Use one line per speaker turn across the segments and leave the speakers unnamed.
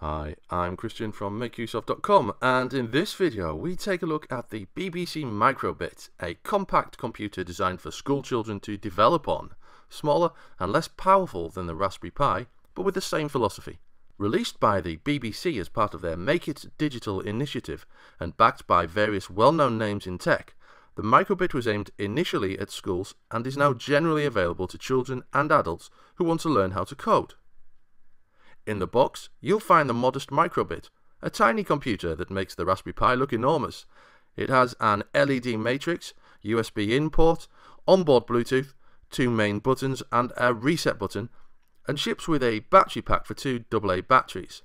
Hi, I'm Christian from MakeUseOf.com and in this video we take a look at the BBC Microbit, a compact computer designed for school children to develop on, smaller and less powerful than the Raspberry Pi, but with the same philosophy. Released by the BBC as part of their Make It Digital initiative and backed by various well-known names in tech, the Microbit was aimed initially at schools and is now generally available to children and adults who want to learn how to code. In the box, you'll find the modest Microbit, a tiny computer that makes the Raspberry Pi look enormous. It has an LED matrix, USB in port, onboard Bluetooth, two main buttons and a reset button, and ships with a battery pack for two AA batteries.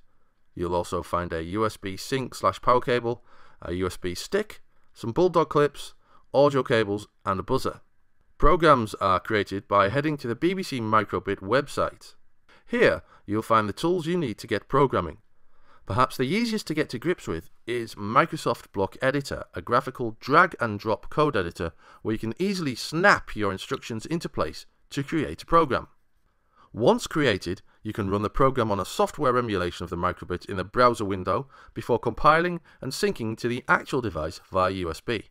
You'll also find a USB sync slash power cable, a USB stick, some bulldog clips, audio cables and a buzzer. Programs are created by heading to the BBC Microbit website. Here, you'll find the tools you need to get programming. Perhaps the easiest to get to grips with is Microsoft Block Editor, a graphical drag and drop code editor where you can easily snap your instructions into place to create a program. Once created, you can run the program on a software emulation of the microbit in the browser window before compiling and syncing to the actual device via USB.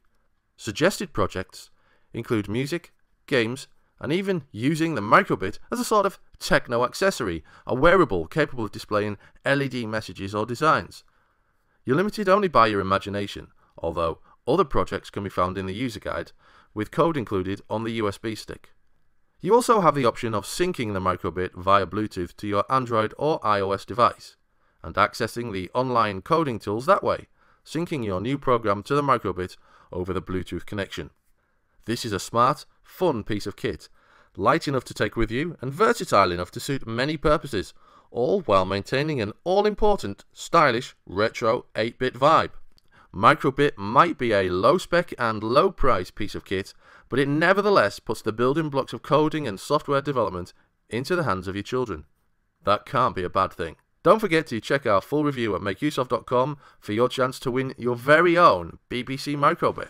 Suggested projects include music, games, and even using the microbit as a sort of techno accessory, a wearable capable of displaying LED messages or designs. You're limited only by your imagination, although other projects can be found in the user guide, with code included on the USB stick. You also have the option of syncing the microbit via Bluetooth to your Android or iOS device, and accessing the online coding tools that way, syncing your new program to the microbit over the Bluetooth connection. This is a smart, fun piece of kit, light enough to take with you and versatile enough to suit many purposes, all while maintaining an all-important, stylish, retro 8-bit vibe. Microbit might be a low-spec and low-price piece of kit, but it nevertheless puts the building blocks of coding and software development into the hands of your children. That can't be a bad thing. Don't forget to check our full review at makeuseof.com for your chance to win your very own BBC Microbit.